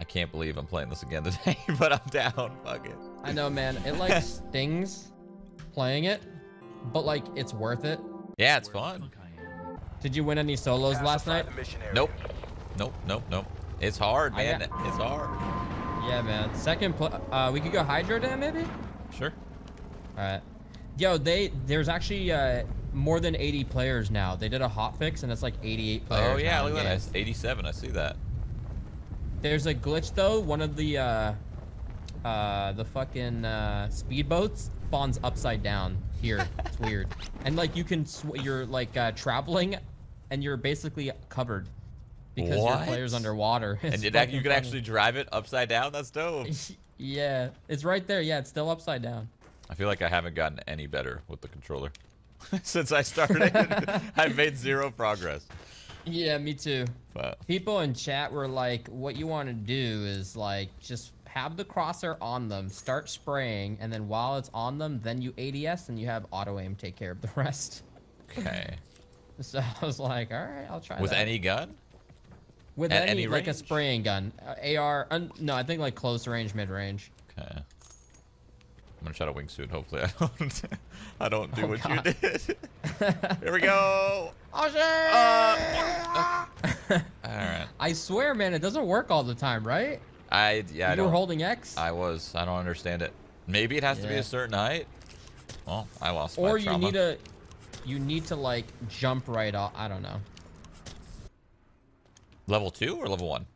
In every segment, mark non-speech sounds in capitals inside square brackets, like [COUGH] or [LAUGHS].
I can't believe I'm playing this again [LAUGHS] today, but I'm down. Fuck it. I know, man. It like [LAUGHS] stings playing it, but like it's worth it. Yeah, it's fun. Did you win any solos last night? Nope. Nope, nope, nope. It's hard, man. got- It's hard. Yeah, man. Second, pl- uh, we could go Hydro Dam maybe. Sure. All right. Yo, they there's actually uh, more than 80 players now. They did a hot fix and it's like 88 players. Oh yeah, now look at that. It's 87. I see that. There's a glitch though. One of the uh, uh, the fucking uh, speedboats spawns upside down here. It's weird. [LAUGHS] And like you can, sw- you're like uh, traveling, and you're basically covered because your player's underwater. [LAUGHS] And It's that, you can funny. actually drive it upside down. That's dope. [LAUGHS] yeah, it's right there. Yeah, it's still upside down. I feel like I haven't gotten any better with the controller since I started. I've made zero progress. Yeah, me too. But People in chat were like, what you want to do is like just have the crosshair on them, start spraying, and then while it's on them, then you ADS and you have auto aim take care of the rest. okay. [LAUGHS] So I was like, all right, I'll try With that. any gun? with at any, any like a spraying gun, uh, AR. No, I think like close range, mid range. Okay. I'm gonna try to wingsuit. Hopefully, [LAUGHS] I don't. I don't do Oh, what God. you did. [LAUGHS] Here we go. Oh shit! Uh, [LAUGHS] All right. I swear, man, it doesn't work all the time, right? I yeah. I you were don't. holding X, I was. I don't understand it. Maybe it has to be a certain height. Well, I lost my or you trauma. need a, you need to like jump right off. I don't know. level two or level one.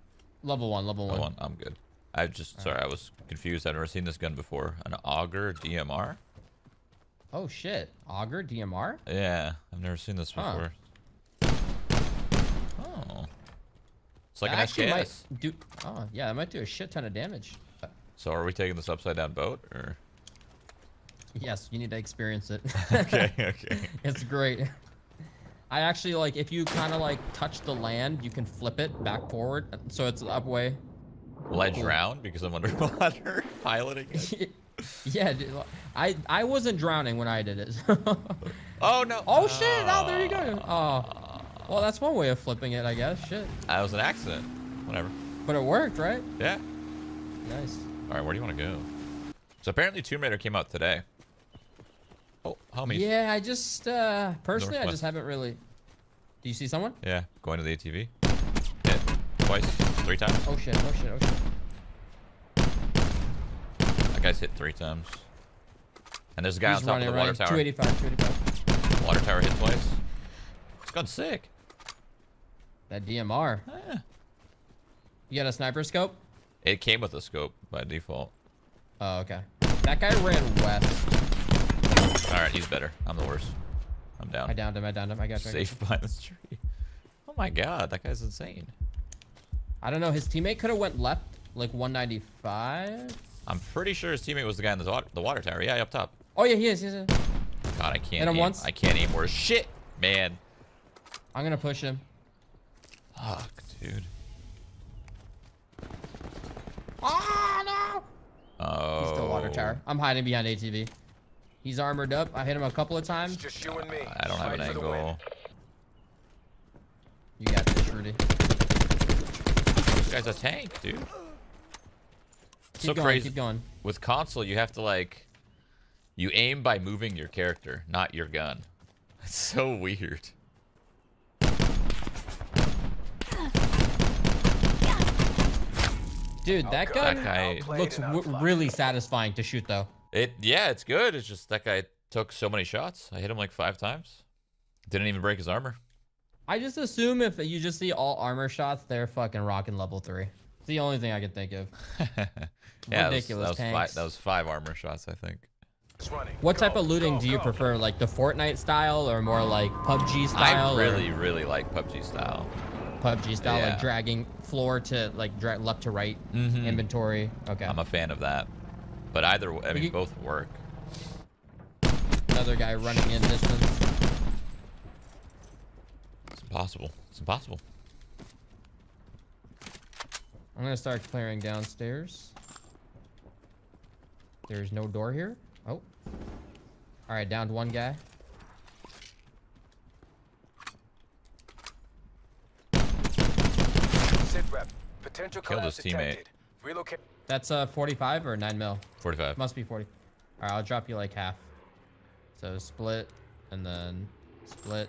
Level one, level one. Level one. I'm good. I just sorry. I was confused. I've never seen this gun before. An auger DMR. Oh shit, auger DMR. Yeah, I've never seen this Huh. before. Oh. It's like That an actually might SKS. do. Oh yeah, that might do a shit ton of damage. So are we taking this upside down boat or? Yes, you need to experience it. [LAUGHS] Okay, [LAUGHS] okay. it's great. I actually like if you kind of like touch the land, you can flip it back forward, so it's up way. I drown because I'm underwater [LAUGHS] piloting [LAUGHS] it? yeah, dude, I I wasn't drowning when I did it. [LAUGHS] Oh no! oh shit! Oh, there you go. Oh, well, that's one way of flipping it, I guess. Shit, That was an accident. Whatever. but it worked, right? Yeah. Nice. All right, where do you want to go? So apparently Tomb Raider came out today. Oh, homies. Yeah, I just uh personally, I just haven't really. Do you see someone? Yeah, going to the ATV. Twice, three times. Oh shit! Oh shit! Oh shit! That guy's hit three times. And there's a guy He's on top running, of the water running. tower. 285, 285. Water tower hit twice. It's gun's sick. That DMR. Eh. You got a sniper scope? It came with a scope by default. Oh, okay. That guy ran west. All right, he's better. I'm the worst. I'm down. I downed him. I downed him. I got you. I got you. Safe behind this tree. Oh my god, that guy's insane. I don't know. His teammate could have went left, like 195. I'm pretty sure his teammate was the guy in the water, the water tower. Yeah, up top. Oh yeah, he is. He is. God, I can't. Hit him aim. once. I can't aim worse. Shit, man. I'm gonna push him. Fuck, dude. Oh no! Oh. He's still water oh. tower. I'm hiding behind ATV. He's armored up. I hit him a couple of times. Just you and me. I don't have an Fight for the win. angle. You got this, Rudy. This guy's a tank, dude. Keep so going. crazy. Keep going. With console, you have to like, you aim by moving your character, not your gun. [LAUGHS] It's so weird. Dude, that gun That guy. Looks and w- outflashed. really satisfying to shoot, though. It yeah, it's good. It's just that guy took so many shots. I hit him like five times. Didn't even break his armor. I just assume if you just see all armor shots, they're fucking rocking level three. It's the only thing I can think of. [LAUGHS] yeah, that was- Ridiculous that was, tanks. five, that was five armor shots, I think. It's running. What type Go, of looting go, do you go. prefer? Like the Fortnite style or more like PUBG style? I or really, really like PUBG style. PUBG style, Yeah. like dragging floor to like drag left to right Mhm. inventory. Okay. I'm a fan of that. But either, I mean, You- both work. Another guy running in distance. It's impossible. It's impossible. I'm gonna start clearing downstairs. There's no door here. Oh. All right, downed one guy. Sit rep. Potential Killed his teammate. Relocate. That's uh 45 or 9 mil. 45. Must be 40. All right, I'll drop you like half. So split and then split.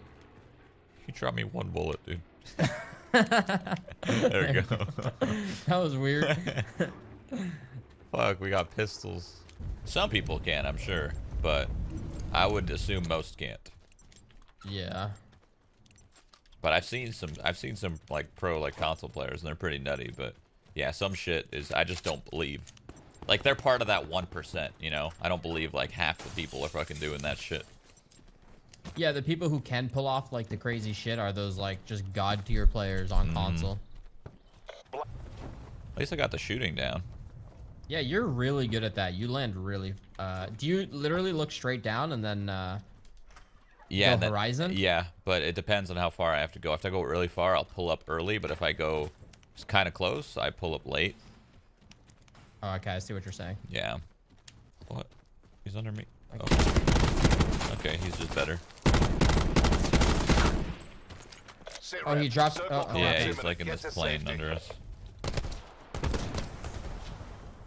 You dropped me one bullet, dude. [LAUGHS] there we go. [LAUGHS] That was weird. [LAUGHS] Fuck, we got pistols. Some people can, I'm sure, but I would assume most can't. yeah. But I've seen some, I've seen some like pro like console players, and they're pretty nutty. But yeah, some shit is I just don't believe. Like they're part of that one percent, you know. I don't believe like half the people are fucking doing that shit. Yeah, the people who can pull off like the crazy shit are those like just god tier players on Mm-hmm. console. At least I got the shooting down. Yeah, you're really good at that. You land really. Uh, do you literally look straight down and then? Uh, Yeah, Go then- horizon? Yeah, but it depends on how far I have to go. If I go really far, I'll pull up early. But if I go kind of close, I pull up late. oh, okay, I see what you're saying. Yeah. What? He's under me. Oh. Okay, he's just better. Oh, he rep. dropped- oh, oh, Yeah, he's like in this plane safety. under us.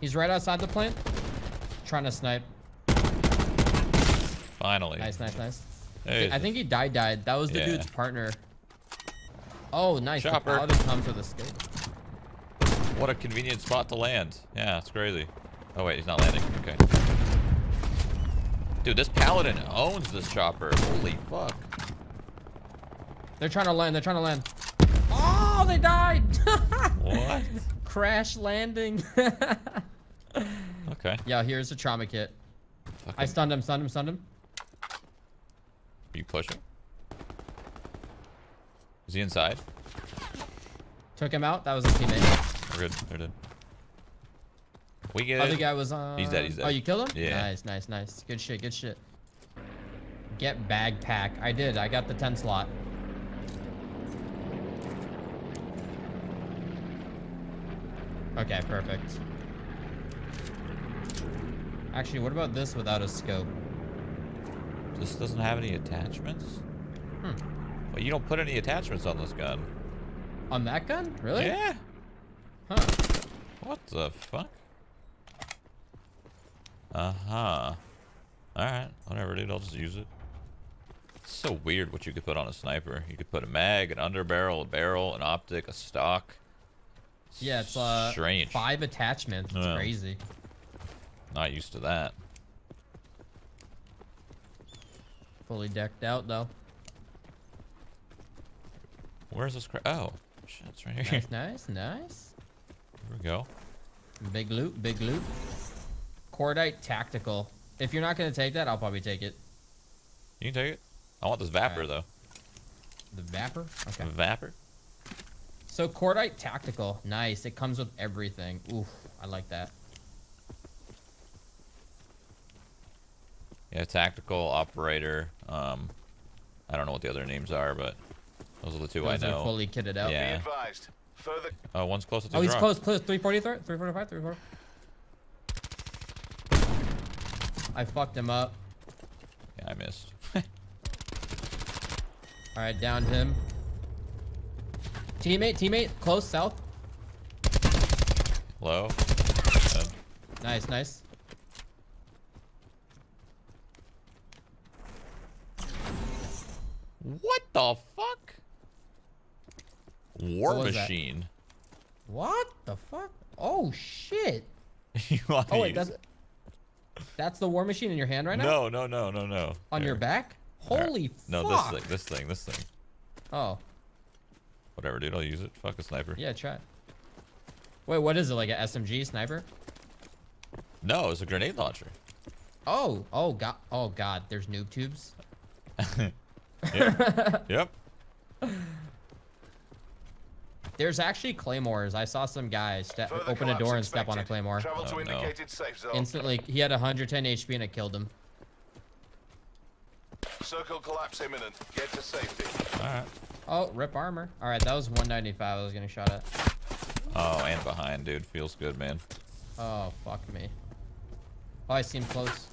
He's right outside the plane, trying to snipe. Finally. Nice, nice, nice. Hey, I think he died. Died. That was the Yeah. dude's partner. Oh, nice. Chopper. paladin comes with a skate. What a convenient spot to land. Yeah, it's crazy. Oh wait, he's not landing. Okay. Dude, this paladin owns this chopper. Holy fuck. They're trying to land. They're trying to land. Oh, they died. [LAUGHS] What? Crash landing. [LAUGHS] Okay. yeah, here's a trauma kit. I stunned him. Stunned him. Stunned him. you pushing? Is he inside? Took him out. That was a teammate. We're good. They're dead. We get Other guy was on. He's dead, he's dead. Oh, you killed him? Yeah. Nice, nice, nice. Good shit. Good shit. Get bag pack. I did. I got the 10 slot. Okay, perfect. Actually, what about this without a scope? This doesn't have any attachments? Hmm. Well, you don't put any attachments on this gun. On that gun? Really? Yeah. Huh. What the fuck? Uh-huh. Alright, whatever, dude. I'll just use it. It's so weird what you could put on a sniper. You could put a mag, an underbarrel, a barrel, an optic, a stock. Yeah, it's uh Strange. five attachments. It's Yeah. crazy. Not used to that. Fully decked out though. Where's this cra- Oh. Shit, it's right here. Nice, [LAUGHS] nice, nice. Here we go. Big loot, big loot. Cordite tactical. If you're not gonna take that, I'll probably take it. You can take it. I want this VAPR, Alright. though. The VAPR? Okay. VAPR? So Cordite tactical, nice. It comes with everything. Oof, I like that. Yeah, tactical, operator. Um, I don't know what the other names are, but those are the two Those I are know. fully kitted out. Be Yeah. advised. Further Oh, one's closer to Oh, he's drop. close, close. 340, 345, 340. I fucked him up. Yeah, I missed. [LAUGHS] All right, downed him. Teammate, teammate, close south. Low. Nice, nice. What the fuck? War What was that? Machine. What the fuck? Oh shit! [LAUGHS] Oh wait, use that's that's the war machine in your hand right now. No, no, no, no, no. On your back? Holy No, fuck! this thing, this thing, this thing. Oh Whatever, dude. I'll use it. Fuck a sniper. yeah, try. it. Wait, what is it? Like a SMG sniper? No, it's a grenade launcher. Oh, oh god, oh god. There's noob tubes. [LAUGHS] Yep. yep. [LAUGHS] There's actually claymores. I saw some guy step, open a door collapse and step on a claymore. Oh, no. indicated safe zone. Instantly, he had 110 HP and it killed him. Circle collapse imminent. Get to safety. Alright. Oh, rip armor. All right, that was 195. I was getting shot at. Oh, and behind, dude. Feels good, man. Oh fuck me. Oh, I see him close.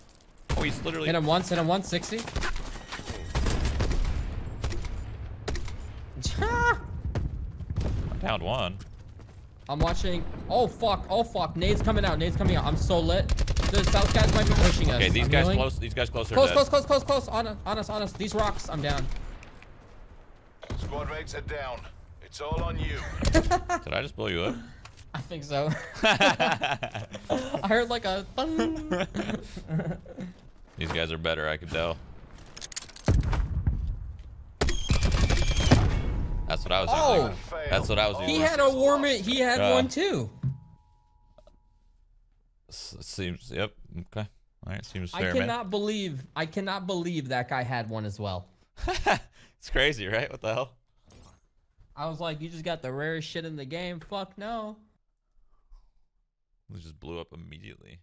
Oh, he's literally. Hit him once. Hit him once. 60. I downed one. I'm watching. Oh fuck! Oh fuck! Nade's coming out. Nade's coming out. I'm so lit. The south guys might be pushing us. Okay, these I'm guys healing. close. These guys close are Close, close, close, close, close. On, on us, on us. These rocks. I'm down. Squad mates are down. It's all on you. [LAUGHS] Did I just blow you up? I think so. [LAUGHS] [LAUGHS] I heard like a. These guys are better. I can tell. That's what I was Oh! using. That's what I was he had a warm. He had Yeah. one too. Seems. Yep. Okay. All right. Seems I fair, man. cannot believe. I cannot believe that guy had one as well. [LAUGHS] it's crazy, right? What the hell? I was like, you just got the rarest shit in the game. Fuck no. We just blew up immediately.